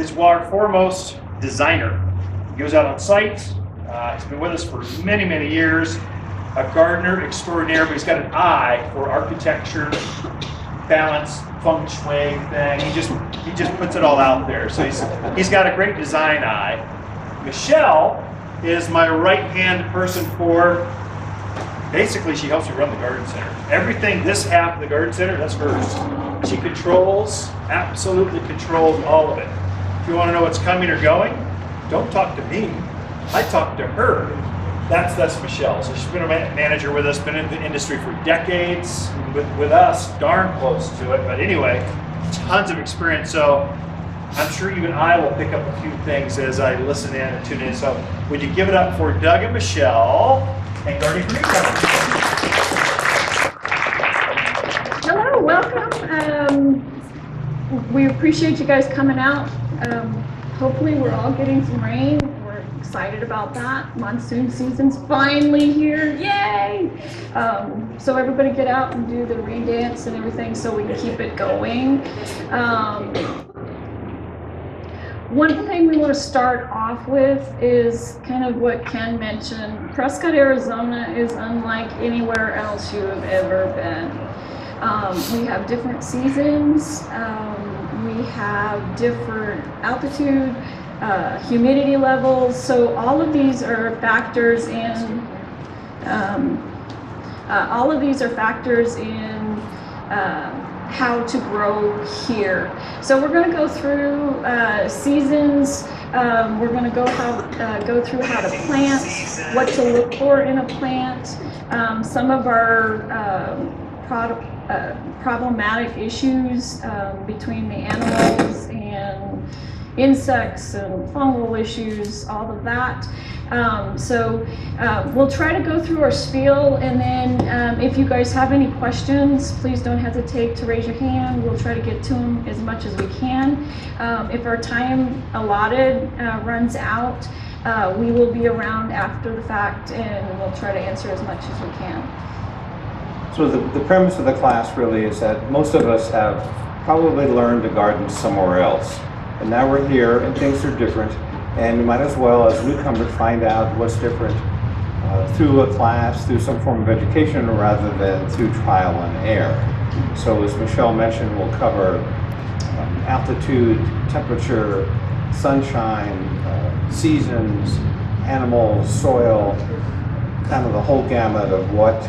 is our foremost designer. He goes out on site. Uh, he's been with us for many, many years. A gardener extraordinaire, but he's got an eye for architecture, balance, feng shui thing. He just he just puts it all out there. So he's he's got a great design eye. Michelle is my right hand person for basically she helps me run the garden center. Everything this half of the garden center, that's hers. She controls, absolutely controls all of it. You want to know what's coming or going, don't talk to me. I talk to her. That's that's Michelle. So she's been a manager with us, been in the industry for decades. With with us, darn close to it. But anyway, tons of experience. So I'm sure even I will pick up a few things as I listen in and tune in. So would you give it up for Doug and Michelle and Gardening for Hello, welcome. Um, we appreciate you guys coming out. Um, hopefully, we're all getting some rain. We're excited about that. Monsoon season's finally here. Yay! Um, so everybody get out and do the rain dance and everything so we can keep it going. Um, one thing we want to start off with is kind of what Ken mentioned. Prescott, Arizona is unlike anywhere else you have ever been. Um, we have different seasons, um, we have different altitude, uh, humidity levels, so all of these are factors in. Um, uh, all of these are factors in uh, how to grow here. So we're going to go through uh, seasons. Um, we're going to go how uh, go through how to plant, what to look for in a plant, um, some of our um, product, uh, problematic issues um, between the animals and insects and fungal issues, all of that. Um, so uh, we'll try to go through our spiel and then um, if you guys have any questions, please don't hesitate to raise your hand. We'll try to get to them as much as we can. Um, if our time allotted uh, runs out, uh, we will be around after the fact and we'll try to answer as much as we can. So the, the premise of the class really is that most of us have probably learned to garden somewhere else. And now we're here and things are different and we might as well, as newcomers, find out what's different uh, through a class, through some form of education, rather than through trial and error. So as Michelle mentioned, we'll cover um, altitude, temperature, sunshine, uh, seasons, animals, soil, kind of the whole gamut of what,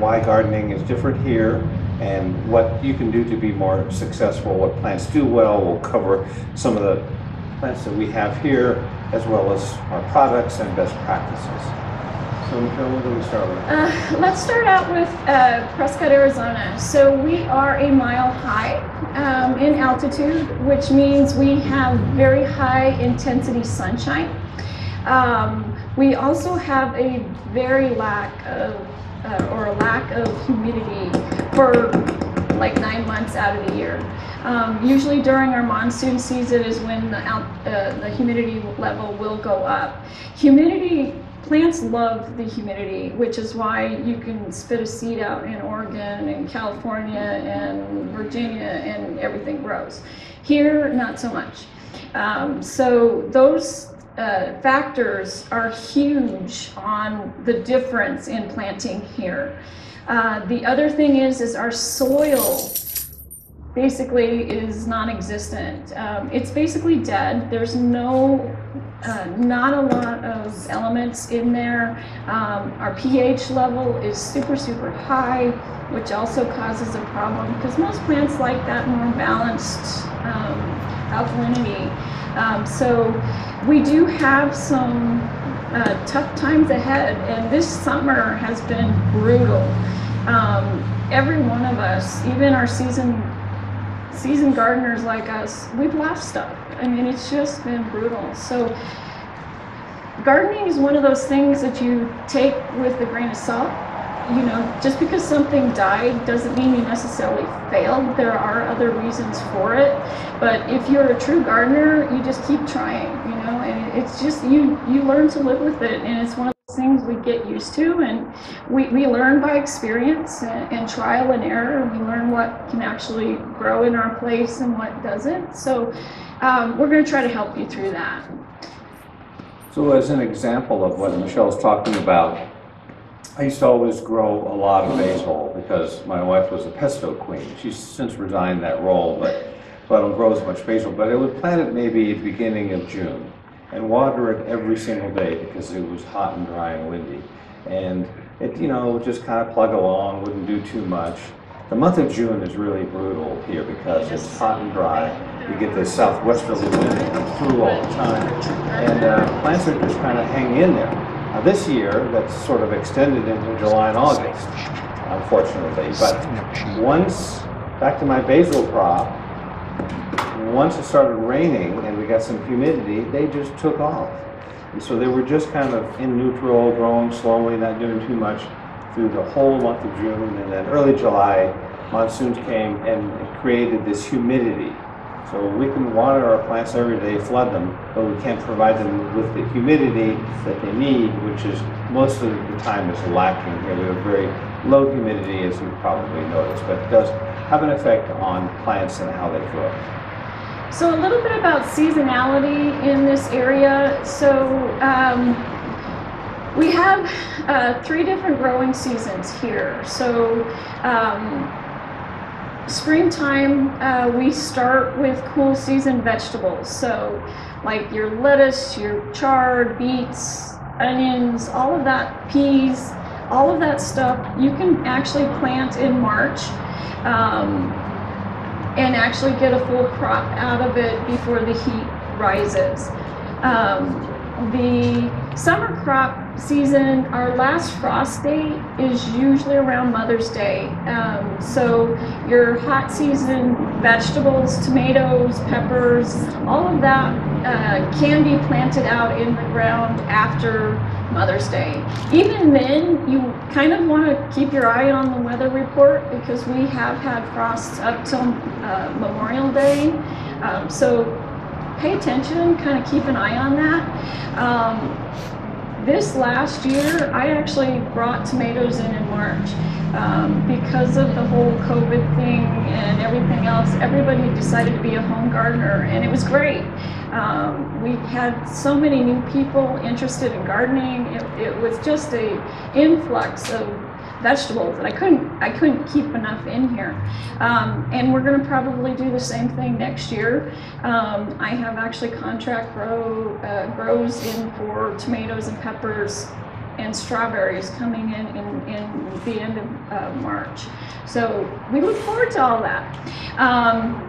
why gardening is different here, and what you can do to be more successful, what plants do well. We'll cover some of the plants that we have here, as well as our products and best practices. So, Michelle, what do we start with? Uh, let's start out with uh, Prescott, Arizona. So we are a mile high um, in altitude, which means we have very high intensity sunshine. Um, we also have a very lack of, uh, or a lack of humidity for like nine months out of the year. Um, usually during our monsoon season is when the, out, uh, the humidity level will go up. Humidity, plants love the humidity, which is why you can spit a seed out in Oregon and California and Virginia and everything grows. Here, not so much. Um, so those uh, factors are huge on the difference in planting here. Uh, the other thing is, is our soil basically is non-existent. Um, it's basically dead. There's no, uh, not a lot of elements in there. Um, our pH level is super, super high, which also causes a problem because most plants like that more balanced um, alkalinity. Um, so we do have some uh, tough times ahead, and this summer has been brutal. Um, every one of us, even our season seasoned gardeners like us, we've lost stuff. I mean, it's just been brutal. So gardening is one of those things that you take with a grain of salt. You know, just because something died doesn't mean you necessarily failed. There are other reasons for it. But if you're a true gardener, you just keep trying, you know, and it's just you you learn to live with it and it's one of those things we get used to and we, we learn by experience and, and, trial and error we learn what can actually grow in our place and what doesn't so um, we're going to try to help you through that. So as an example of what Michelle's talking about, I used to always grow a lot of basil because my wife was a pesto queen. She's since resigned that role, but so I don't grow as much basil. But I would plant it maybe at the beginning of June and water it every single day because it was hot and dry and windy. And it, you know, would just kind of plug along, wouldn't do too much. The month of June is really brutal here because it's hot and dry. You get this southwesterly wind that comes through all the time. And uh, plants are just kind of hanging in there. Now, this year, that's sort of extended into July and August, unfortunately. But once, back to my basil crop, once it started raining and we got some humidity, they just took off. And so they were just kind of in neutral, growing slowly, not doing too much through the whole month of June. And then early July, monsoons came and created this humidity. So we can water our plants every day, flood them, but we can't provide them with the humidity that they need, which is most of the time is lacking here. We have very low humidity, as you probably noticed, but it does have an effect on plants and how they grow. So a little bit about seasonality in this area. So um, we have uh, three different growing seasons here. So um, springtime, uh, we start with cool season vegetables. So like your lettuce, your chard, beets, onions, all of that, peas, all of that stuff, you can actually plant in March. Um, and actually get a full crop out of it before the heat rises. Um, the summer crop season, our last frost date is usually around Mother's Day. Um, so your hot season vegetables, tomatoes, peppers, all of that uh, can be planted out in the ground after Mother's Day. Even then, you kind of want to keep your eye on the weather report because we have had frosts up till uh, Memorial Day. Um, so pay attention, kind of keep an eye on that. Um, this last year, I actually brought tomatoes in in March um, because of the whole COVID thing and everything else. Everybody decided to be a home gardener, and it was great. Um, we had so many new people interested in gardening. It, it was just a influx of vegetables that I couldn't I couldn't keep enough in here. Um, and we're going to probably do the same thing next year. Um, I have actually contract grow uh, grows in for tomatoes and peppers and strawberries coming in in, in the end of uh, March. So we look forward to all that. Um,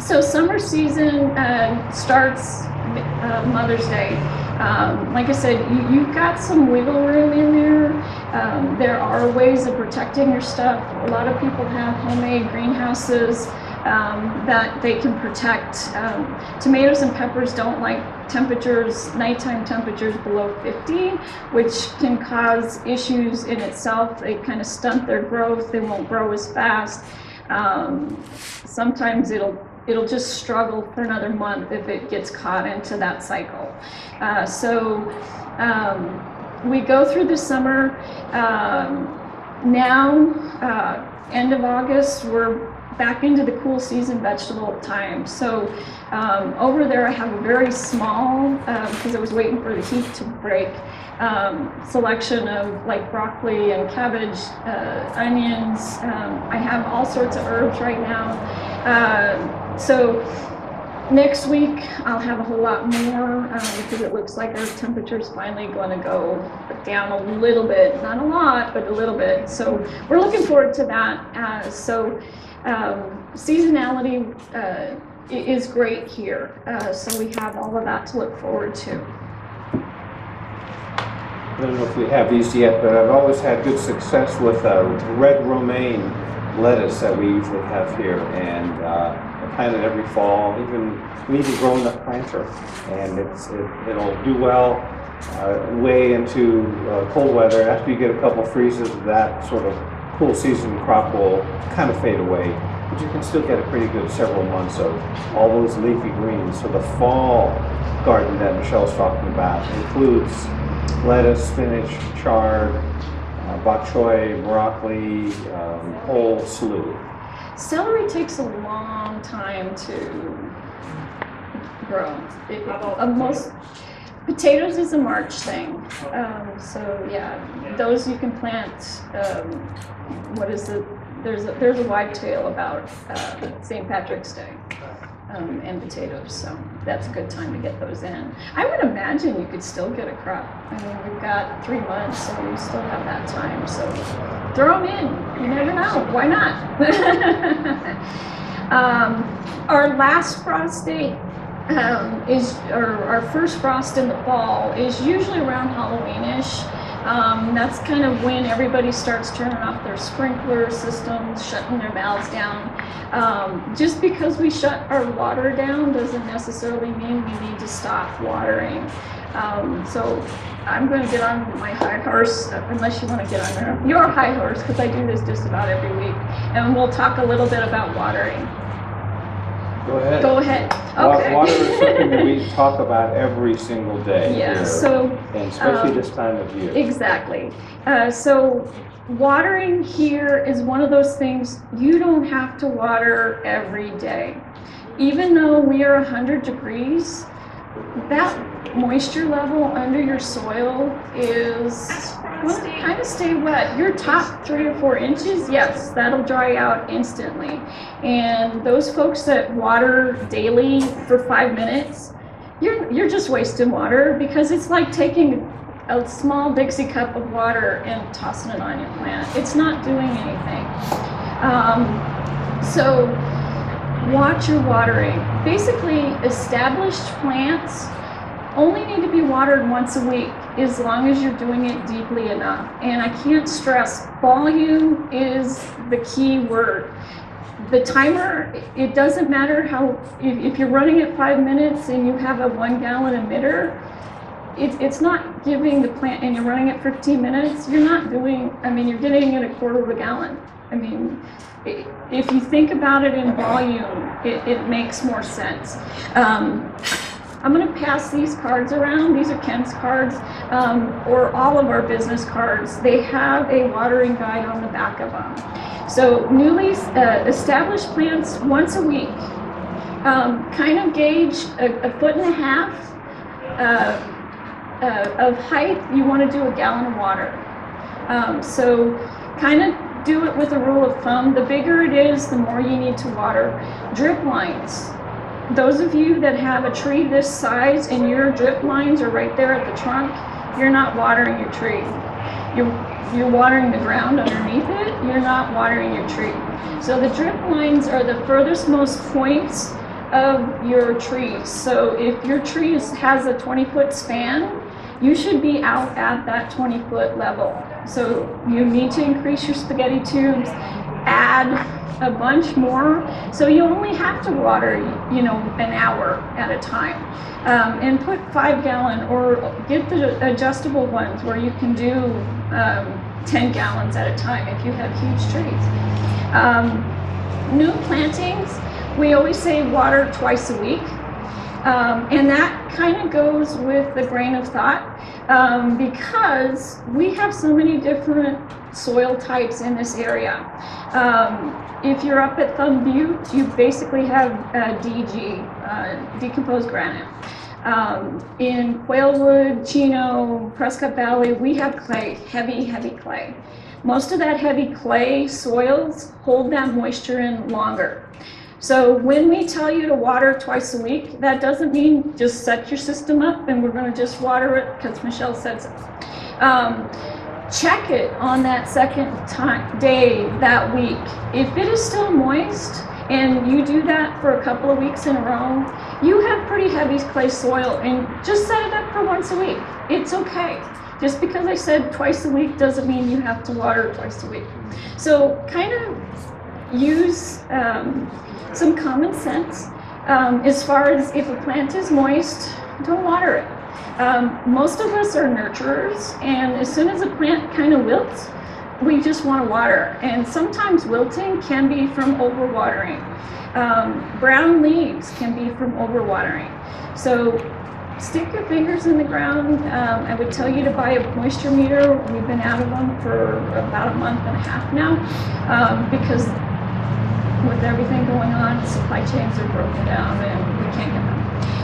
so summer season uh, starts uh, Mother's Day. Um, like I said, you, have got some wiggle room in there. Um, there are ways of protecting your stuff. A lot of people have homemade greenhouses um, that they can protect. Um, tomatoes and peppers don't like temperatures, nighttime temperatures below 50, which can cause issues in itself. They kind of stunt their growth. They won't grow as fast. Um, sometimes it'll it'll just struggle for another month if it gets caught into that cycle. Uh, so um, we go through the summer. Um, now, uh, end of August, we're back into the cool season vegetable time. So um, over there I have a very small, because um, I was waiting for the heat to break, um, selection of like broccoli and cabbage, uh, onions. Um, I have all sorts of herbs right now. Uh, so next week I'll have a whole lot more um, because it looks like our temperature is finally going to go down a little bit, not a lot, but a little bit. So we're looking forward to that. Uh, so um, seasonality uh, is great here, uh, so we have all of that to look forward to. I don't know if we have these yet, but I've always had good success with uh, red romaine lettuce that we usually have here, and uh, I plant it every fall. Even we grown a planter, and it's it, it'll do well uh, way into uh, cold weather. After you get a couple freezes, that sort of cool season crop will kind of fade away, but you can still get a pretty good several months of all those leafy greens. So the fall garden that Michelle's talking about includes lettuce, spinach, chard, uh, bok choy, broccoli, um, whole slew. Celery takes a long time to grow. It- uh, most potatoes is a March thing. Um, so yeah, those you can plant. Um, what is it? There's a, there's a wide tale about uh, St. Patrick's Day um, and potatoes. So that's a good time to get those in. I would imagine you could still get a crop. I mean, we've got three months, so we still have that time. So throw them in. You never know. Why not? um, our last frost date um, is, or our first frost in the fall is usually around Halloweenish. Um, that's kind of when everybody starts turning off their sprinkler systems, shutting their valves down. Um, just because we shut our water down doesn't necessarily mean we need to stop watering. Um, so I'm going to get on my high horse, uh, unless you want to get on there. your high horse, because I do this just about every week. And we'll talk a little bit about watering. Go ahead. Go ahead. Okay. Water is something that we talk about every single day Yeah, here, so and especially um, this time of year. Exactly. Uh, so watering here is one of those things you don't have to water every day. Even though we are 100 degrees, that moisture level under your soil is well, kind of stay wet. Your top three or four inches, yes, that'll dry out instantly. And those folks that water daily for five minutes, you're you're just wasting water because it's like taking a small Dixie cup of water and tossing it on your plant. It's not doing anything. Um, so watch your watering. Basically, established plants only need to be watered once a week as long as you're doing it deeply enough. And I can't stress volume is the key word. The timer, it doesn't matter how, if, you're running at five minutes and you have a one gallon emitter, it's, it's not giving the plant, and you're running it 15 minutes, you're not doing, I mean, you're getting it a quarter of a gallon. I mean, if you think about it in volume, it, it makes more sense. Um, I'm gonna pass these cards around, these are Ken's cards, um, or all of our business cards. They have a watering guide on the back of them. So newly uh, established plants once a week. Um, kind of gauge a, a foot and a half uh, uh, of height, you want to do a gallon of water. Um, so kind of do it with a rule of thumb. The bigger it is, the more you need to water. Drip lines. Those of you that have a tree this size and your drip lines are right there at the trunk, you're not watering your tree. You're, you're watering the ground underneath it, you're not watering your tree. So the drip lines are the furthest most points of your trees. So if your tree is, has a 20 foot span, you should be out at that 20 foot level. So you need to increase your spaghetti tubes, add a bunch more. So you only have to water, you know, an hour at a time. Um, and put five gallon or get the adjustable ones where you can do um, 10 gallons at a time if you have huge trees. Um, new plantings, we always say water twice a week. Um, and that kind of goes with the grain of thought um, because we have so many different soil types in this area. Um, if you're up at Thumb Butte, you basically have uh, DG, uh, decomposed granite. Um, in Quailwood, Chino, Prescott Valley, we have clay, heavy, heavy clay. Most of that heavy clay soils hold that moisture in longer. So when we tell you to water twice a week, that doesn't mean just set your system up and we're gonna just water it because Michelle said so. Um, check it on that second time, day that week. If it is still moist and you do that for a couple of weeks in a row, you have pretty heavy clay soil and just set it up for once a week. It's okay. Just because I said twice a week doesn't mean you have to water twice a week. So kind of use um, some common sense um, as far as if a plant is moist, don't water it. Um, most of us are nurturers, and as soon as a plant kind of wilts, we just want to water. And sometimes wilting can be from overwatering. Um, brown leaves can be from overwatering. So stick your fingers in the ground. Um, I would tell you to buy a moisture meter. We've been out of them for about a month and a half now um, because with everything going on, supply chains are broken down and we can't get them.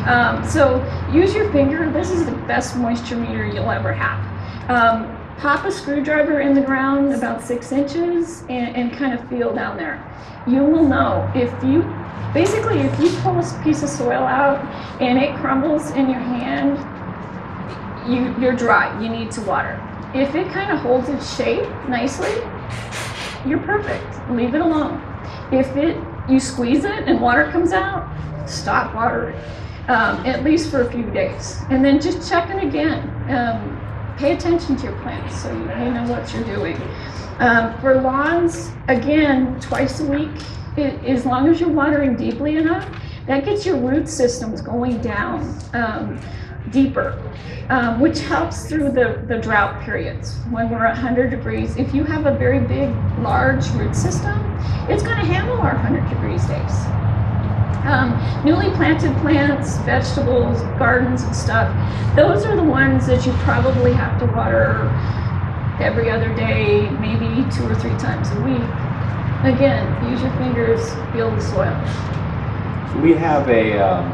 Um, so use your finger. This is the best moisture meter you'll ever have. Um, pop a screwdriver in the ground about six inches and, and kind of feel down there. You will know if you, basically, if you pull a piece of soil out and it crumbles in your hand, you, you're dry. You need to water. If it kind of holds its shape nicely, you're perfect. Leave it alone. If it you squeeze it and water comes out, stop watering, um, at least for a few days, and then just check it again. Um, pay attention to your plants so you, you know what you're doing. Um, for lawns, again, twice a week, it, as long as you're watering deeply enough, that gets your root systems going down um, deeper, um, which helps through the, the drought periods when we're 100 degrees. If you have a very big, large root system, it's going to handle our 100 degrees days. Um, newly planted plants, vegetables, gardens, and stuff, those are the ones that you probably have to water every other day, maybe two or three times a week. Again, use your fingers, feel the soil. We have a, um,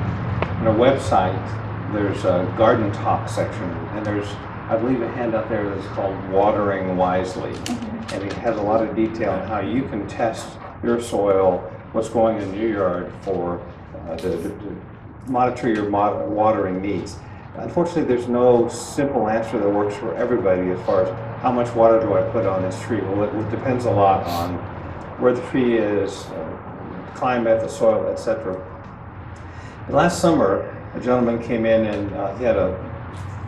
a website, there's a garden talk section, and there's, I believe, a handout there that's called Watering Wisely. And it has a lot of detail on how you can test your soil, what's going in your yard for, uh, to, to- to monitor your mo- watering needs. Unfortunately, there's no simple answer that works for everybody as far as how much water do I put on this tree? Well, it it depends a lot on where the tree is, uh, climate, the soil, etc. Last summer, a gentleman came in and uh, he had a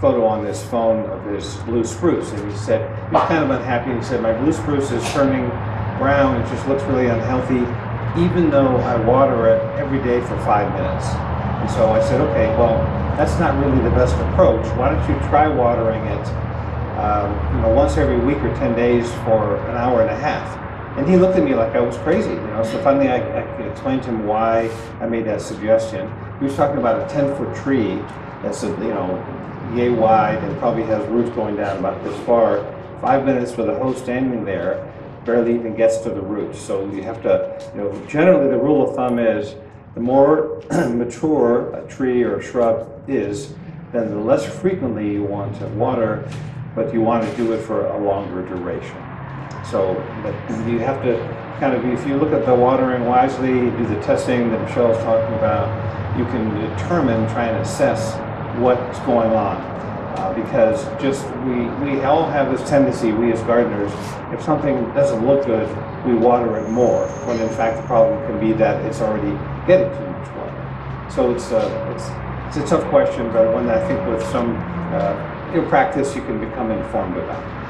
photo on his phone of his blue spruce, and he said he was kind of unhappy. And He said, "My blue spruce is turning brown. It just looks really unhealthy, even though I water it every day for five minutes." And so I said, "Okay, well, that's not really the best approach. Why don't you try watering it, um, you know, once every week or ten days for an hour and a half?" And he looked at me like I was crazy, you know. So finally, I, I explained to him why I made that suggestion. He was talking about a ten-foot tree that's, a, you know, yay wide and probably has roots going down about this far. Five minutes with a hose standing there barely even gets to the roots. So you have to, you know, generally the rule of thumb is the more mature a tree or a shrub is, then the less frequently you want to water, but you want to do it for a longer duration. So you have to kind of, if you look at the watering wisely, do the testing that Michelle's talking about, you can determine, try and assess what's going on. Uh, because just, we, we all have this tendency, we as gardeners, if something doesn't look good, we water it more, when in fact the problem can be that it's already getting too much water. So it's a, it's, it's a tough question, but one that I think with some, uh, practice, you can become informed about.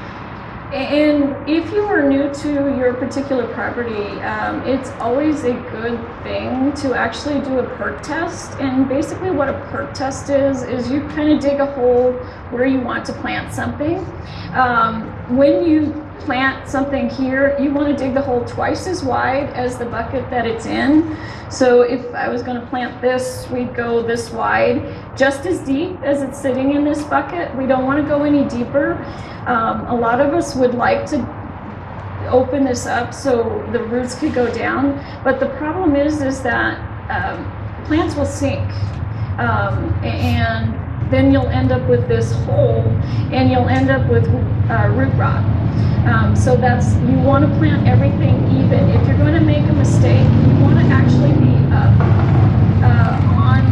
And if you are new to your particular property, um, it's always a good thing to actually do a perk test. And basically, what a perk test is, is you kind of dig a hole where you want to plant something. Um, when you plant something here, you want to dig the hole twice as wide as the bucket that it's in. So if I was going to plant this, we'd go this wide, just as deep as it's sitting in this bucket. We don't want to go any deeper. Um, a lot of us would like to open this up so the roots could go down, but the problem is is that um, plants will sink, um, and then you'll end up with this hole, and you'll end up with uh, root rot. Um, so that's you want to plant everything even. If you're going to make a mistake, you want to actually be up uh, on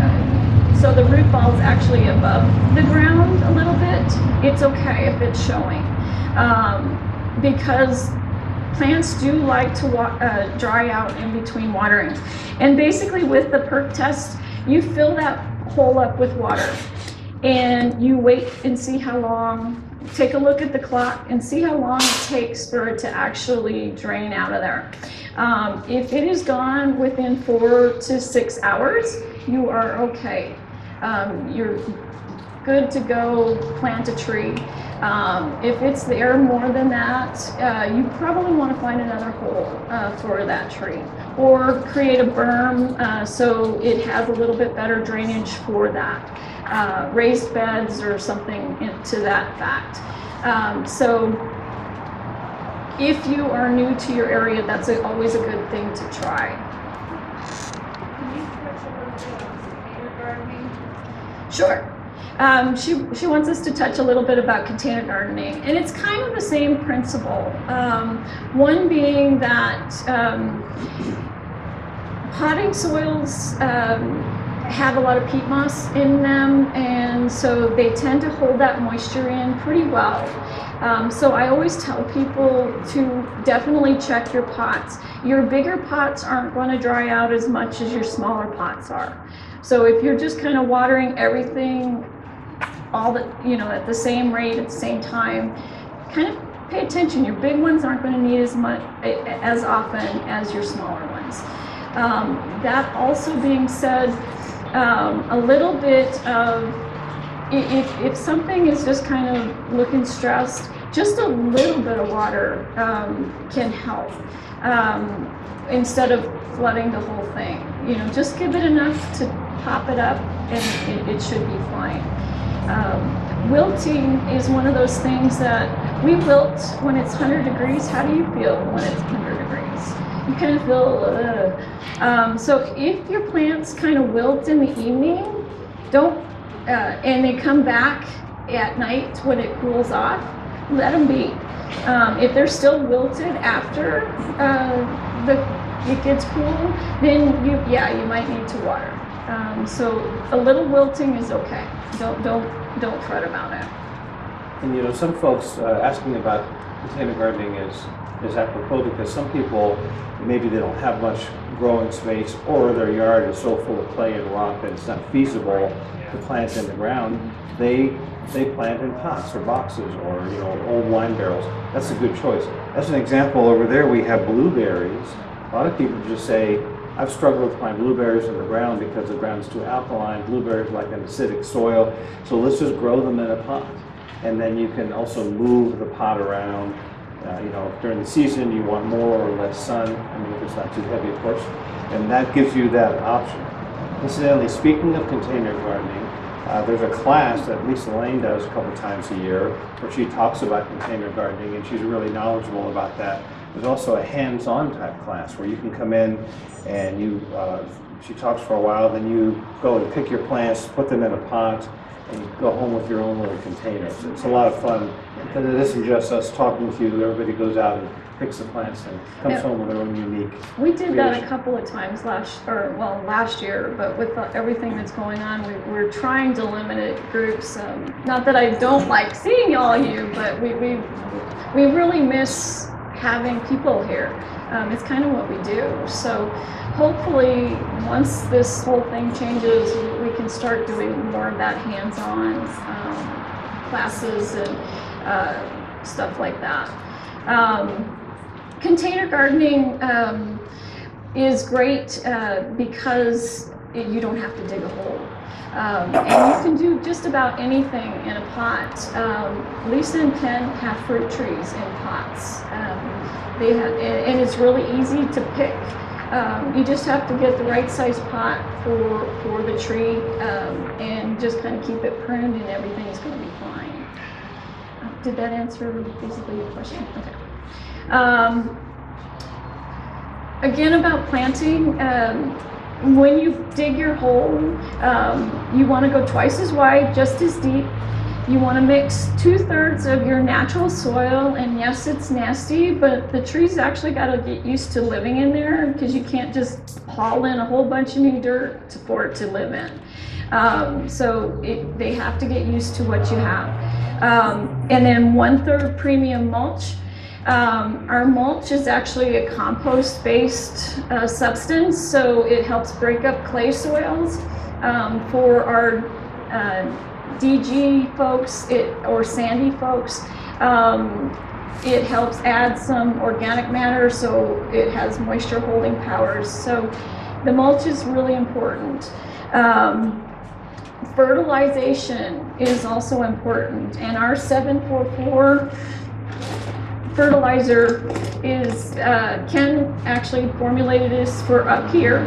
uh, so the root ball's actually above the ground a little bit. It's okay if it's showing um, because plants do like to uh, dry out in between watering. And basically, with the perk test, you fill that hole up with water and you wait and see how long. Take a look at the clock and see how long it takes for it to actually drain out of there. Um, if it is gone within four to six hours, you are okay. Um, you're good to go plant a tree. Um, if it's there more than that, uh, you probably want to find another hole uh, for that tree or create a berm uh, so it has a little bit better drainage for that. Uh, raised beds or something in- to that fact. Um, so if you are new to your area, that's a, always a good thing to try. Can you touch a little bit on container gardening? Sure. Um, she, she wants us to touch a little bit about container gardening, and it's kind of the same principle. Um, one being that um, potting soils um, have a lot of peat moss in them, and so they tend to hold that moisture in pretty well. Um, so I always tell people to definitely check your pots. Your bigger pots aren't going to dry out as much as your smaller pots are. So if you're just kind of watering everything all the, you know, at the same rate at the same time, kind of pay attention. Your big ones aren't going to need as much as often as your smaller ones. Um, that also being said, um, a little bit of if, if something is just kind of looking stressed, just a little bit of water um, can help um, instead of flooding the whole thing. You know, just give it enough to pop it up and it, it should be fine. Um, wilting is one of those things that we wilt when it's 100 degrees. How do you feel when it's 100 degrees? You kind of feel, uh, um, so if your plants kind of wilt in the evening, don't, uh, and they come back at night when it cools off, let them be. Um, if they're still wilted after uh, the it gets cool, then you yeah you might need to water. Um, so a little wilting is okay. Don't don't don't fret about it. And you know, some folks uh, asking about container gardening is is apropos because some people maybe they don't have much growing space or their yard is so full of clay and rock that it's not feasible to plant in the ground. They they plant in pots or boxes or you know old wine barrels. That's a good choice. As an example, over there we have blueberries. A lot of people just say, I've struggled with find blueberries in the ground because the ground's too alkaline. Blueberries like an acidic soil, so let's just grow them in a pot. And then you can also move the pot around. Uh, you know, during the season you want more or less sun. I mean, if it's not too heavy, of course. And that gives you that option. Incidentally, speaking of container gardening, uh, there's a class that Lisa Lain does a couple times a year where she talks about container gardening and she's really knowledgeable about that. There's also a hands-on type class where you can come in and you, uh, she talks for a while, then you go and pick your plants, put them in a pot, and go home with your own little containers. It's a lot of fun because it isn't just us talking with you. Everybody goes out and picks the plants and comes Yeah. home with their own unique. We did that a couple of times last, or well, last year, but with the- everything that's going on, we, we're trying to limit it groups. Um, not that I don't like seeing all you, but we, we, we really miss having people here. Um, it's kind of what we do. So hopefully, once this whole thing changes, we can start doing more of that hands-on um, classes and uh, stuff like that. Um, container gardening um, is great uh, because you don't have to dig a hole. Um, and you can do just about anything in a pot. Um, Lisa and Ken have fruit trees in pots. Um, they have, and, it's really easy to pick. Um, you just have to get the right size pot for, for the tree um, and just kind of keep it pruned and everything is going to be fine. Uh, Did that answer basically your question? Okay. Again, about planting, when you dig your hole, um, you want to go twice as wide, just as deep. You want to mix two thirds of your natural soil, and yes, it's nasty, but the trees actually got to get used to living in there because you can't just haul in a whole bunch of new dirt for it to live in. Um, so it, they have to get used to what you have. Um, and then one third premium mulch. Um, our mulch is actually a compost-based uh, substance, so it helps break up clay soils. Um, for our uh, DG folks it, or sandy folks, um, it helps add some organic matter, so it has moisture holding powers. So the mulch is really important. Um, fertilization is also important, and our 744 fertilizer is, uh, Ken actually formulated this for up here.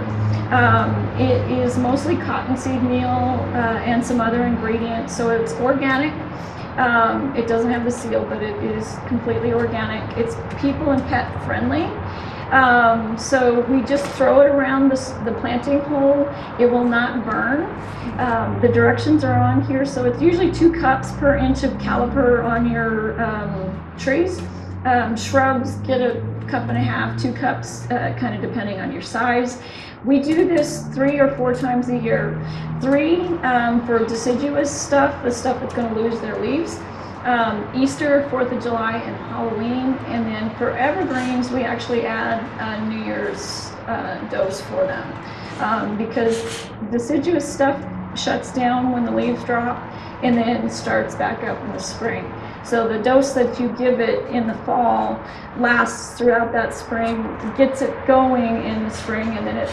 Um, it is mostly cottonseed meal uh, and some other ingredients, so it's organic. Um, it doesn't have the seal, but it is completely organic. It's people and pet friendly. Um, so we just throw it around the, the planting hole. It will not burn. Um, the directions are on here, so it's usually two cups per inch of caliper on your um, trees. Um, shrubs get a cup and a half, two cups, uh, kind of depending on your size. We do this three or four times a year. Three um, for deciduous stuff, the stuff that's going to lose their leaves. Um, Easter, Fourth of July, and Halloween, and then for evergreens, we actually add a New Year's uh, dose for them um, because deciduous stuff shuts down when the leaves drop and then starts back up in the spring. So the dose that you give it in the fall lasts throughout that spring, gets it going in the spring, and then it,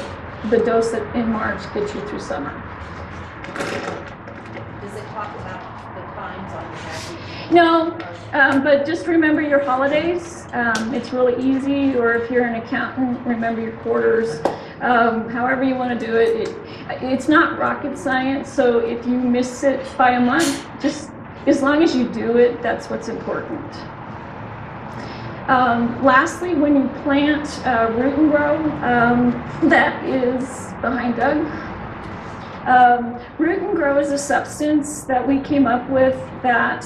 the dose that in March gets you through summer. Does it talk about the times on the? No, um, but just remember your holidays. Um, it's really easy, or if you're an accountant, remember your quarters. Um, however you want to do it. it. It's not rocket science, so if you miss it by a month, just as long as you do it, that's what's important. Um, lastly, when you plant uh, root and grow, um, that is behind Doug. Um, root and grow is a substance that we came up with that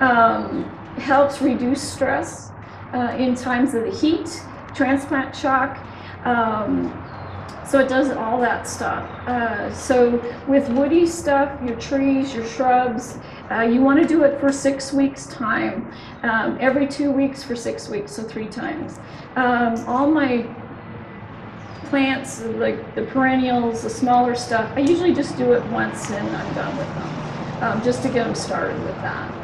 um, helps reduce stress uh, in times of the heat, transplant shock. Um, so it does all that stuff. Uh, so with woody stuff, your trees, your shrubs, uh, you want to do it for six weeks time, um, every two weeks for six weeks, so three times. Um, all my plants, like the perennials, the smaller stuff, I usually just do it once and I'm done with them, um, just to get them started with that.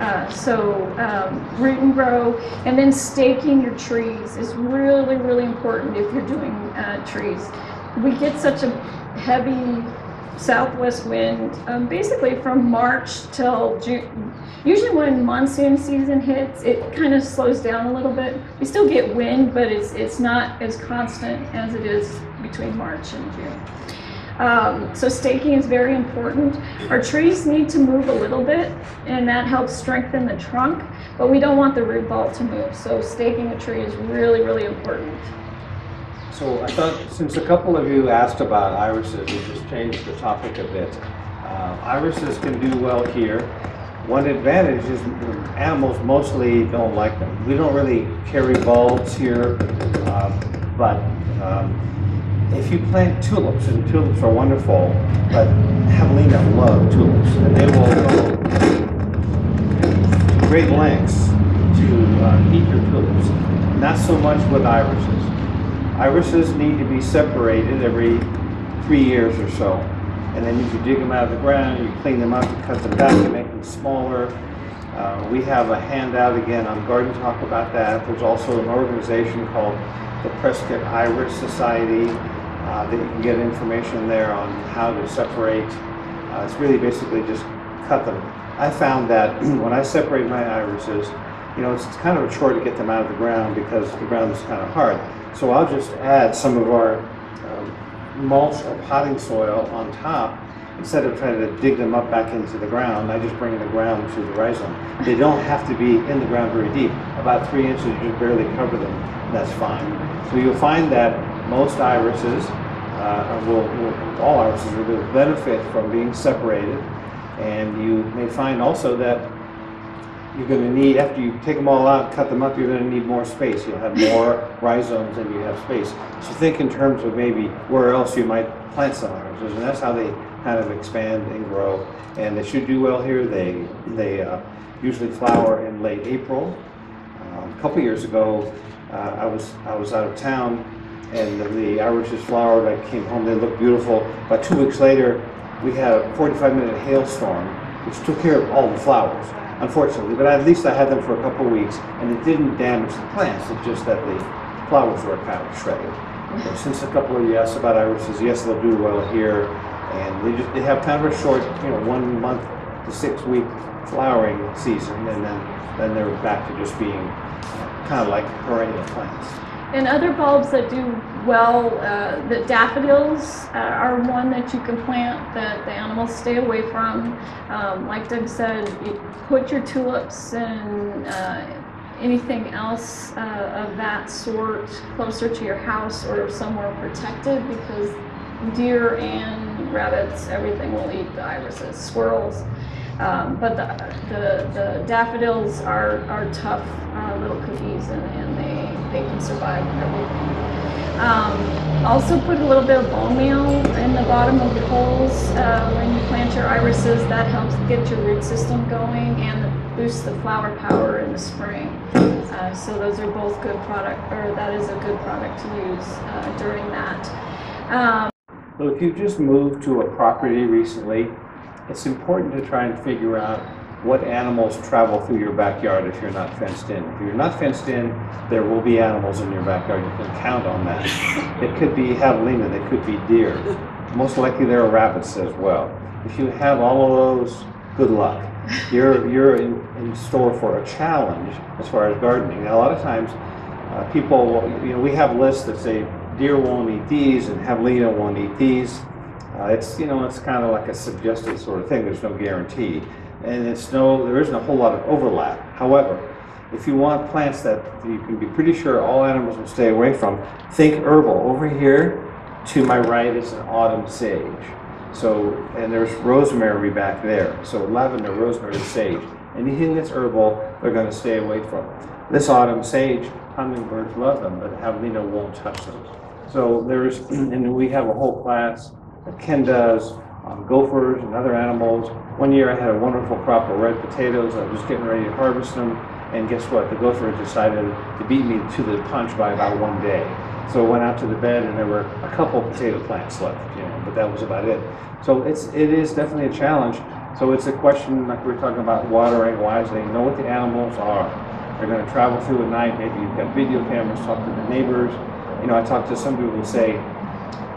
Uh, so um, root and grow, and then staking your trees is really, really important if you're doing uh, trees. We get such a heavy southwest wind, um, basically from March till June. Usually when monsoon season hits, it kind of slows down a little bit. We still get wind, but it's it's not as constant as it is between March and June. Um, so staking is very important. Our trees need to move a little bit, and that helps strengthen the trunk, but we don't want the root ball to move. So staking a tree is really, really important. So I thought, since a couple of you asked about irises, we just changed the topic a bit. Uh, Irises can do well here. One advantage is animals mostly don't like them. We don't really carry bulbs here, uh, but um, if you plant tulips, and tulips are wonderful, but javelina love tulips, and they will go great lengths to uh, eat your tulips. Not so much with irises. Irises need to be separated every three years or so. And then if you dig them out of the ground, you clean them up, you cut them back, you make them smaller. Uh, we have a handout again on Garden Talk about that. There's also an organization called the Prescott Iris Society uh, that you can get information there on how to separate. Uh, it's really basically just cut them. I found that when I separate my irises, you know, it's kind of a chore to get them out of the ground because the ground is kind of hard. So I'll just add some of our um, mulch or potting soil on top. Instead of trying to dig them up back into the ground, I just bring the ground to the rhizome. They don't have to be in the ground very deep. About three inches, you barely cover them, that's fine. So you'll find that most irises, uh, will, will, all irises will benefit from being separated. And you may find also that you're going to need, after you take them all out, cut them up, you're going to need more space. You'll have more rhizomes than you have space. So think in terms of maybe where else you might plant some irises, and that's how they kind of expand and grow. And they should do well here. They they uh, usually flower in late April. Um, a couple years ago, uh, I was I was out of town, and the, the irises flowered. I came home; they looked beautiful. About two weeks later, we had a 45-minute hailstorm, which took care of all the flowers unfortunately, but at least I had them for a couple of weeks, and it didn't damage the plants, it's just that the flowers were kind of shredded. But since a couple of you asked about irises, yes, they'll do well here, and they just, they have kind of a short, you know, one month to six week flowering season, and then, then they're back to just being kind of like perennial plants. And other bulbs that do well, uh, the daffodils uh, are one that you can plant that the animals stay away from. Um, like Doug said, you put your tulips and uh, anything else uh, of that sort closer to your house or somewhere protected because deer and rabbits, everything will eat the irises, squirrels. Um, but the, the, the daffodils are, are tough uh, little cookies and, and they, they can survive everything. Um, also put a little bit of bone meal in the bottom of the holes uh, when you plant your irises. That helps get your root system going and boosts the flower power in the spring. Uh, so those are both good product, or that is a good product to use uh, during that. Um, So if you've just moved to a property recently, it's important to try and figure out what animals travel through your backyard if you're not fenced in. If you're not fenced in, there will be animals in your backyard. You can count on that. It could be javelina, they could be deer. Most likely there are rabbits as well. If you have all of those, good luck. You're, you're in, in store for a challenge as far as gardening. Now, a lot of times, uh, people, you know, we have lists that say deer won't eat these and javelina won't eat these. Uh, it's, you know, it's kind of like a suggested sort of thing. There's no guarantee. And it's no, there isn't a whole lot of overlap. However, if you want plants that you can be pretty sure all animals will stay away from, think herbal. Over here to my right is an autumn sage. So, and there's rosemary back there. So lavender, rosemary, sage. Anything that's herbal, they're going to stay away from. This autumn sage, hummingbirds love them, but javelina won't touch them. So there's, and we have a whole class that Ken does on gophers and other animals. One year I had a wonderful crop of red potatoes. I was getting ready to harvest them. And guess what? The gopher decided to beat me to the punch by about one day. So I went out to the bed and there were a couple potato plants left, you know, but that was about it. So it's, it is definitely a challenge. So it's a question, like we are talking about watering wisely, know what the animals are. They're gonna travel through at night, maybe you've got video cameras, talk to the neighbors. You know, I talk to some people who say,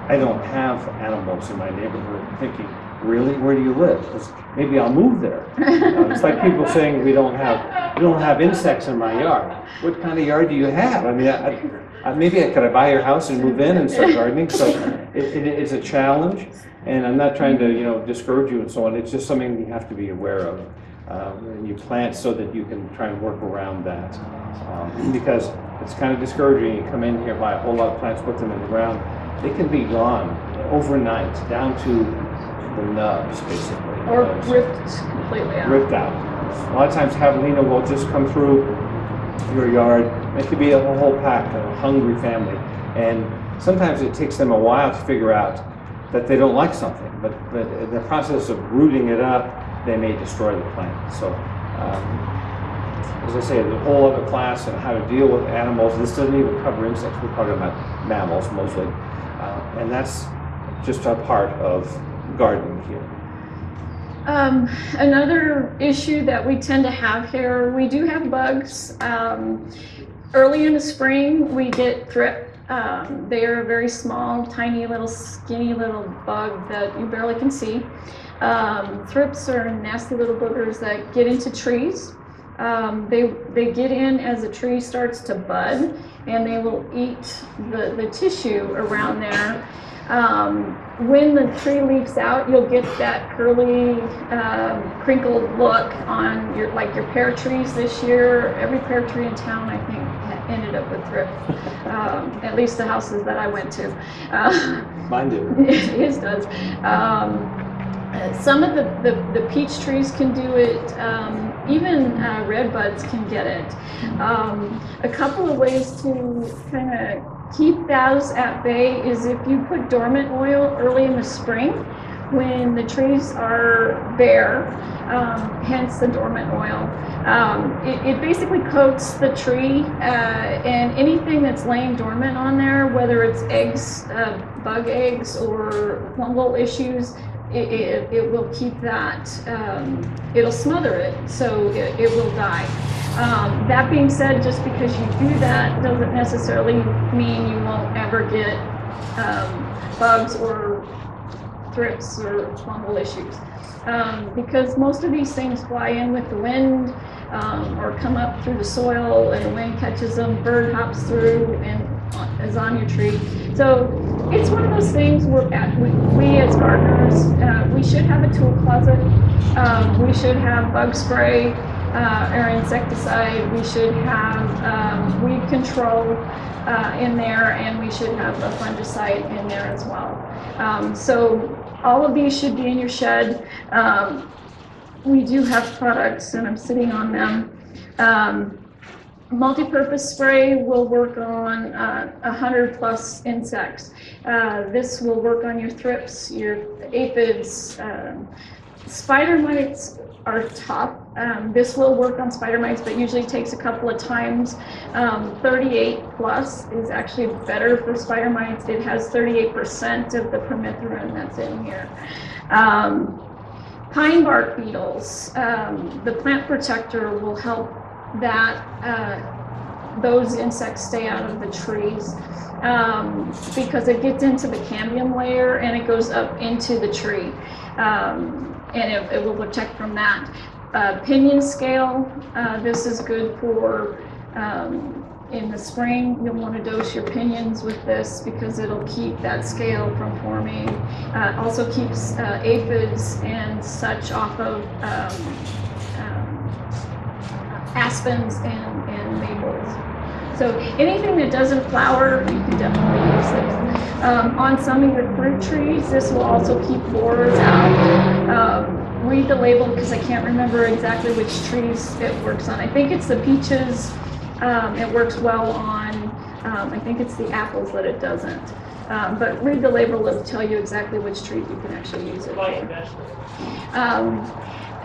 I don't have animals in my neighborhood, thinking, really, where do you live? 'Cause maybe I'll move there. Uh, It's like people saying, we don't have, we don't have insects in my yard. What kind of yard do you have? I mean, I, I, maybe I could I buy your house and move in and start gardening? So it, it, it's a challenge, and I'm not trying to, you know, discourage you and so on. It's just something you have to be aware of. Um, and you plant so that you can try and work around that. Um, because it's kind of discouraging. You come in here, buy a whole lot of plants, put them in the ground. They can be gone overnight, down to the nubs, basically. or Those ripped completely out. ripped out. A lot of times javelina will just come through your yard. It could be a whole pack, a hungry family. And sometimes it takes them a while to figure out that they don't like something. But, but in the process of rooting it up, they may destroy the plant. So, um, as I say, the whole other class on how to deal with animals. This doesn't even cover insects. We're talking about mammals mostly. And that's just a part of gardening here. Um, another issue that we tend to have here, we do have bugs. Um, early in the spring, we get thrip. Um, they are a very small, tiny little, skinny little bug that you barely can see. Um, thrips are nasty little boogers that get into trees. Um, they, they get in as the tree starts to bud and they will eat the, the tissue around there. Um, when the tree leaves out, you'll get that curly, um, crinkled look on your, like your pear trees this year. Every pear tree in town, I think, ended up with thrip. Um, at least the houses that I went to. Uh, Mine do. his does. Um, some of the, the, the peach trees can do it. Um, even uh, red buds can get it. Um, a couple of ways to kind of keep those at bay is if you put dormant oil early in the spring when the trees are bare, um, hence the dormant oil. Um, it, it basically coats the tree uh, and anything that's laying dormant on there, whether it's eggs, uh, bug eggs, or fungal issues, it, it, it will keep that, um, it'll smother it, so it, it will die. Um, that being said, just because you do that doesn't necessarily mean you won't ever get um, bugs or thrips or fungal issues. Um, because most of these things fly in with the wind um, or come up through the soil and the wind catches them, bird hops through and is on your tree. So it's one of those things where at, we, we as gardeners, uh, we should have a tool closet. Um, we should have bug spray. uh, our insecticide. We should have um, weed control uh, in there, and we should have a fungicide in there as well. Um, so all of these should be in your shed. Um, we do have products, and I'm sitting on them. Multi-purpose spray will work on uh, a hundred plus insects. Uh, this will work on your thrips, your aphids, um, spider mites are top. Um, this will work on spider mites, but usually takes a couple of times. Um, 38 plus is actually better for spider mites. It has 38% of the permethrin that's in here. Um, pine bark beetles, um, the plant protector will help that uh, those insects stay out of the trees um, because it gets into the cambium layer and it goes up into the tree um, and it, it will protect from that. Uh, pinion scale, uh, this is good for um, in the spring. You'll want to dose your pinions with this because it'll keep that scale from forming. Uh, also keeps uh, aphids and such off of um, aspens and, and maples. So anything that doesn't flower, you can definitely use this. Um, on some of your fruit trees, this will also keep borers out. Um, read the label because I can't remember exactly which trees it works on. I think it's the peaches. Um, it works well on. Um, I think it's the apples that it doesn't. Um, but read the label; it'll tell you exactly which trees you can actually use it for. Um,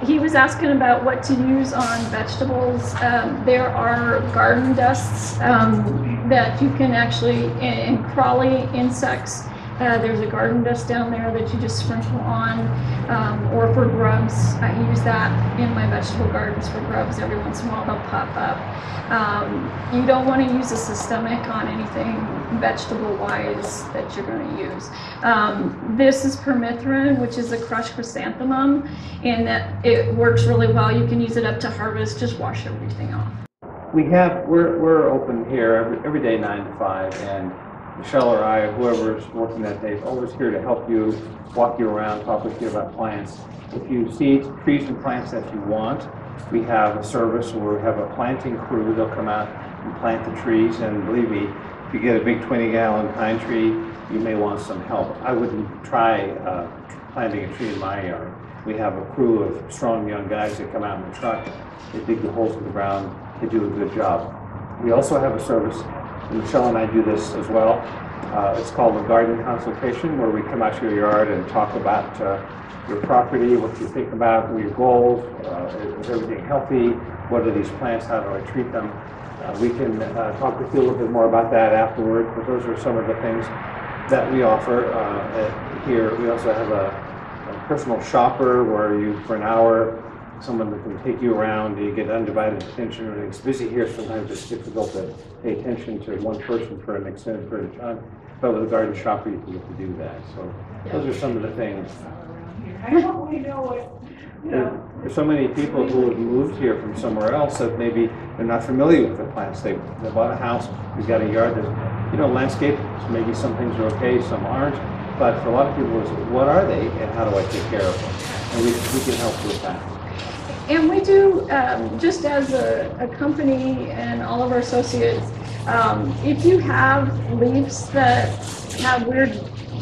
he was asking about what to use on vegetables. Um, there are garden dusts um, that you can actually, and, and crawly insects. Uh, there's a garden dust down there that you just sprinkle on, um, or for grubs. I use that in my vegetable gardens for grubs. Every once in a while they'll pop up. Um, you don't want to use a systemic on anything vegetable-wise that you're going to use. Um, this is permethrin, which is a crushed chrysanthemum, and that it works really well. You can use it up to harvest. Just wash everything off. We have, we're, we're open here every, every day, nine to five, and Michelle or I, whoever's working that day, is always here to help you, walk you around, talk with you about plants. If you see trees and plants that you want, we have a service where we have a planting crew. They'll come out and plant the trees, and believe me, if you get a big 20 gallon pine tree, you may want some help. I wouldn't try uh, planting a tree in my yard. We have a crew of strong young guys that come out in the truck, they dig the holes in the ground, they do a good job. We also have a service, Michelle and I do this as well. Uh, it's called a garden consultation, where we come out to your yard and talk about uh, your property, what you think about, your goals, uh, is everything healthy, what are these plants, how do I treat them? Uh, we can talk with you a little bit more about that afterward, but those are some of the things that we offer here. We also have a a personal shopper where you, for an hour, someone that can take you around, you get undivided attention, when it's busy here, sometimes it's difficult to pay attention to one person for an extended period of time. But with a garden shopper, you can get to do that, so those are some of the things. I hope we know it. There- There's so many people who have moved here from somewhere else that maybe they're not familiar with the plants. They, they bought a house, we've got a yard that, you know, landscape, maybe some things are okay, some aren't. But for a lot of people, it's what are they and how do I take care of them? And we, we can help with that. And we do, um, just as a, a company and all of our associates, um, if you have leaves that have weird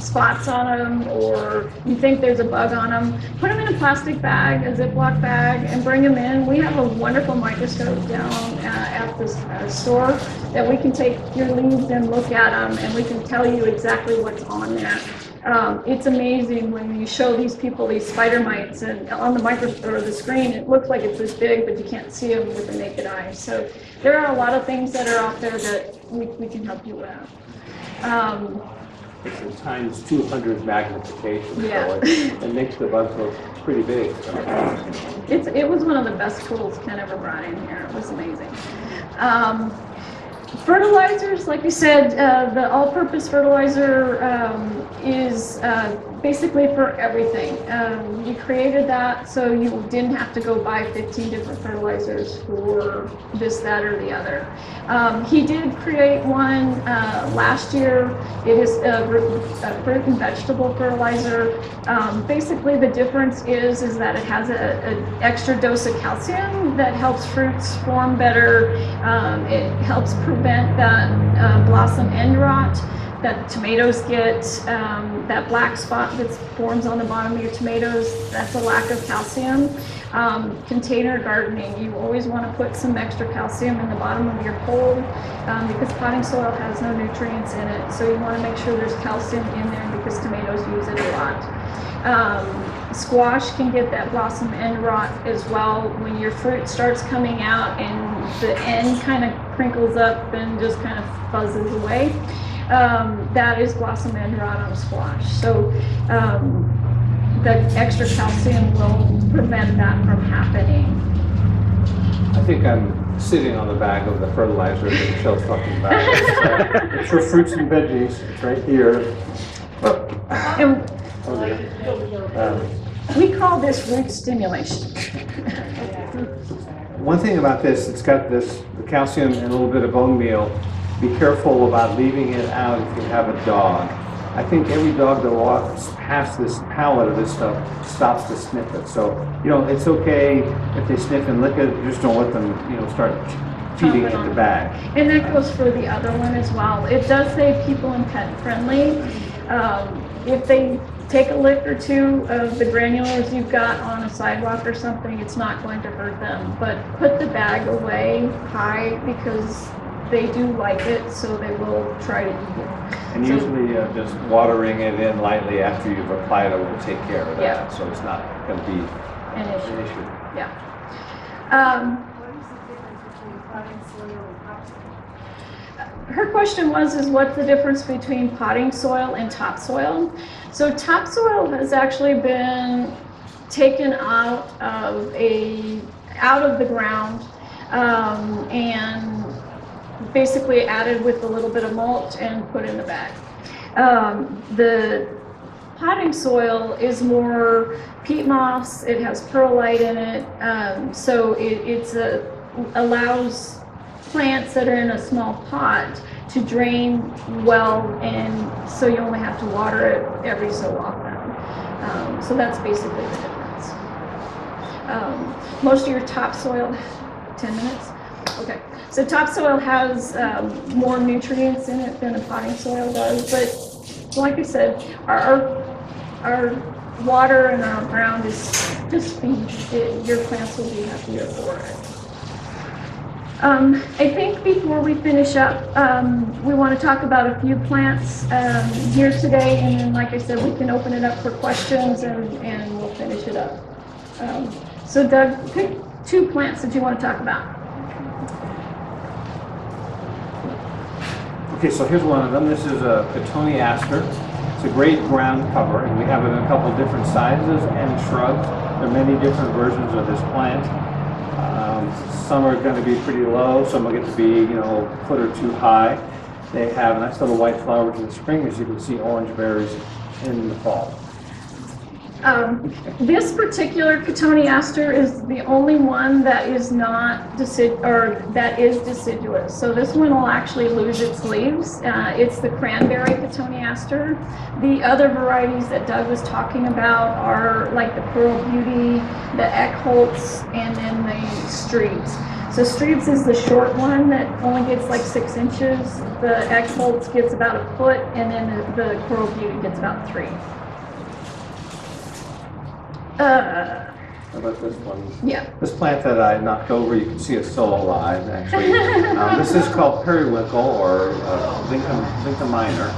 spots on them or you think there's a bug on them, put them in a plastic bag, a Ziploc bag, and bring them in. We have a wonderful microscope down uh, at the uh, store that we can take your leaves and look at them and we can tell you exactly what's on there. Um, it's amazing when you show these people these spider mites and on the micro or the screen, it looks like it's this big, but you can't see them with the naked eye. So there are a lot of things that are out there that we, we can help you with. Um, It's a times two hundred magnification, Yeah. so it, it makes the bug look pretty big. it's, it was one of the best tools Ken ever brought in here. It was amazing. Um, fertilizers, like we said, uh, the all-purpose fertilizer um, is uh, basically for everything. Um, we created that so you didn't have to go buy 15 different fertilizers for this, that, or the other. Um, he did create one uh, last year. It is a, a fruit and vegetable fertilizer. Um, basically, the difference is is that it has an extra dose of calcium that helps fruits form better. Um, it helps prevent that uh, blossom end rot that tomatoes get, um, that black spot that forms on the bottom of your tomatoes, that's a lack of calcium. Um, container gardening, you always want to put some extra calcium in the bottom of your hole um, because potting soil has no nutrients in it. So you want to make sure there's calcium in there because tomatoes use it a lot. Um, squash can get that blossom end rot as well when your fruit starts coming out and the end kind of crinkles up and just kind of fuzzes away um, that is blossom end rot on squash. So um, the extra calcium will prevent that from happening. I think I'm sitting on the bag of the fertilizer that Michelle's talking about. It's, uh, It's for fruits and veggies, it's right here. And Oh, yeah. Um, we call this root stimulation. One thing about this, it's got this the calcium and a little bit of bone meal. Be careful about leaving it out if you have a dog. I think every dog that walks past this pallet of this stuff stops to sniff it. So, you know, it's okay if they sniff and lick it, just don't let them, you know, start feeding it the bag. And that goes for the other one as well. It does say people and pet friendly. Um, if they take a lick or two of the granulars you've got on a sidewalk or something, it's not going to hurt them. But put the bag away high because they do like it, so they will try to eat it. And So- usually uh, just watering it in lightly after you've applied it will take care of that, Yeah. that. So it's not going to be An an issue, issue. yeah. Um, What is the difference between potting soil and topsoil? Her question was, is what's the difference between potting soil and topsoil? So topsoil has actually been taken out of a, out of the ground, um, and basically added with a little bit of mulch and put in the bag. Um, the potting soil is more peat moss, it has perlite in it, um, so it, it's a, allows plants that are in a small pot to drain well and so you only have to water it every so often. Um, so that's basically the difference. Um, most of your topsoil, 10 minutes? Okay. So topsoil has um, more nutrients in it than a potting soil does, but like I said, our, our, water and our ground is just feed. It, your plants will be happier for it. Um, I think before we finish up, um, we want to talk about a few plants, um, here today, and then, like I said, we can open it up for questions and, and we'll finish it up. Um, so Doug, pick two plants that you want to talk about. Okay, so here's one of them. This is a Cotoneaster. It's a great ground cover, and we have it in a couple different sizes and shrubs. There are many different versions of this plant. Um, some are going to be pretty low, some will get to be, you know, a foot or two high. They have nice little white flowers in the spring, as you can see, orange berries in the fall. Um, this particular Cotoneaster is the only one that is not decid, or that is deciduous. So this one will actually lose its leaves. Uh, it's the cranberry Cotoneaster. The other varieties that Doug was talking about are like the Coral Beauty, the Eichholz, and then the Streets. So Streets is the short one that only gets like six inches. The Eichholz gets about a foot, and then the, the Coral Beauty gets about three. Uh, How about this one? yeah. This plant that I knocked over, you can see it's still alive, actually. Um, This is called periwinkle or uh, minor.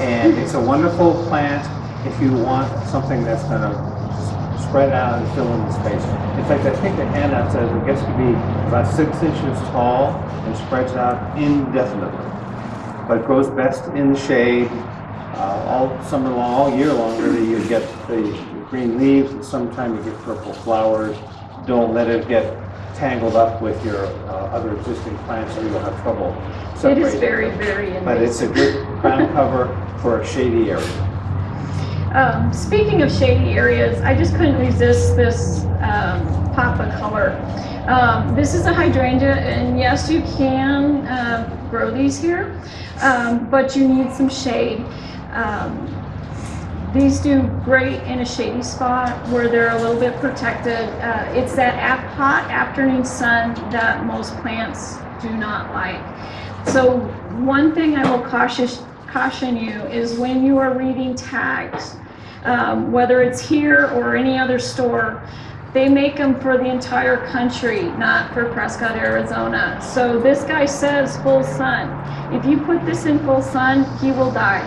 And it's a wonderful plant if you want something that's going to spread out and fill in the space. In fact, I think the handout says it gets to be about six inches tall and spreads out indefinitely. But it grows best in the shade uh, all summer long, all year long, really. You get the green leaves, and sometime you get purple flowers. Don't let it get tangled up with your uh, other existing plants, or you'll have trouble It separating is very, them. very But it's a good ground cover for a shady area. Um, speaking of shady areas, I just couldn't resist this um, pop of color. Um, this is a hydrangea, and yes, you can uh, grow these here, um, but you need some shade. Um, these do great in a shady spot where they're a little bit protected. Uh, it's that ap- hot afternoon sun that most plants do not like. So one thing I will caution, caution you is when you are reading tags, um, whether it's here or any other store, they make them for the entire country, not for Prescott, Arizona. So this guy says full sun. If you put this in full sun, he will die.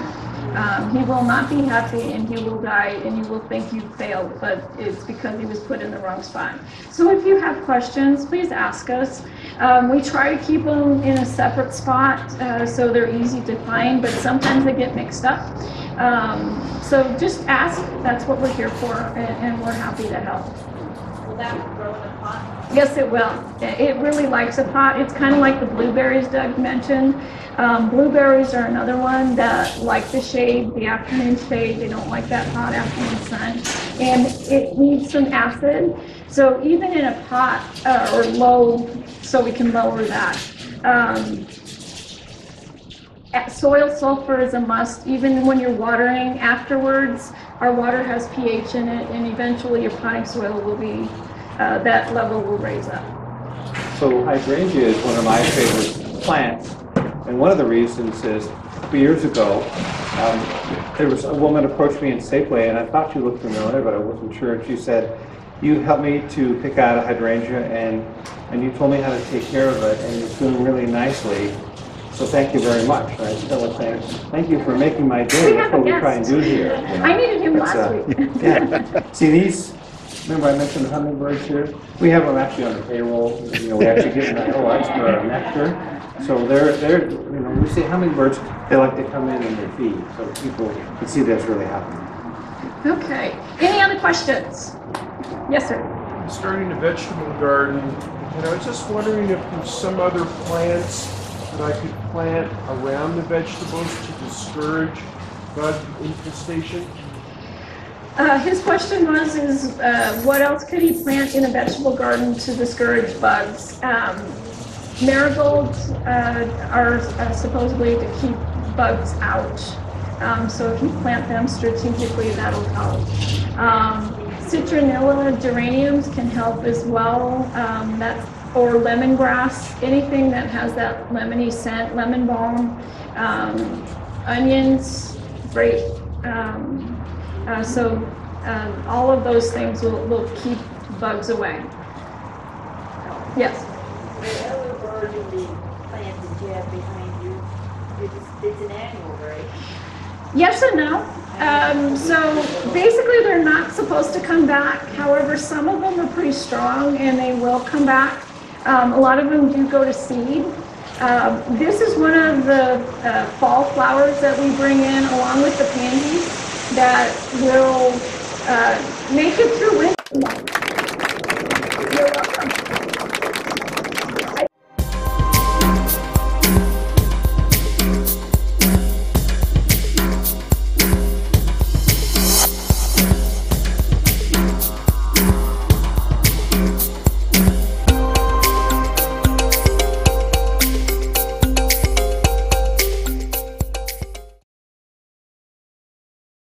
Um, he will not be happy and he will die and you will think you failed, but it's because he was put in the wrong spot. So if you have questions, please ask us. Um, we try to keep them in a separate spot uh, so they're easy to find, but sometimes they get mixed up. Um, so just ask, that's what we're here for, and, and we're happy to help. Will grow in a pot? Yes, it will. It really likes a pot. It's kind of like the blueberries Doug mentioned. Um, blueberries are another one that like the shade, the afternoon shade. They don't like that hot afternoon sun. And it needs some acid. So even in a pot uh, or low, so we can lower that. Um, soil sulfur is a must, even when you're watering afterwards. Our water has pH in it, and eventually your potting soil will be, uh, that level will raise up. So hydrangea is one of my favorite plants, and one of the reasons is, years ago, um, there was a woman approached me in Safeway, and I thought she looked familiar, but I wasn't sure, and she said, you helped me to pick out a hydrangea, and, and you told me how to take care of it, and it's doing really nicely, so thank you very much. And I still was saying, thank you for making my day, that's what we try and do here. you know. I needed him last uh, week. Yeah, see these, remember I mentioned the hummingbirds here? We have them actually on the payroll, you know, we actually give them the OX for our nectar. So they're, they're, you know, we say hummingbirds, they like to come in and they feed, so people can see that's really happening. Okay, any other questions? Yes, sir. I'm starting a vegetable garden, and I was just wondering if there's some other plants that I could plant around the vegetables to discourage bug infestation. Uh, his question was, is, uh, what else could he plant in a vegetable garden to discourage bugs? Um, marigolds, uh, are uh, supposedly to keep bugs out. Um, so if you plant them strategically, that'll help. Um, citronella geraniums can help as well. Um, that's, or lemongrass, anything that has that lemony scent, lemon balm, um, onions, great. Um, uh, so um, all of those things will, will keep bugs away. Yes. The other burgundy plant that you have behind you, it's, it's an annual, right? Yes and no. Um, so basically, they're not supposed to come back. However, some of them are pretty strong and they will come back. Um, a lot of them do go to seed. Um, this is one of the uh, fall flowers that we bring in along with the pansies that will uh, make it through winter.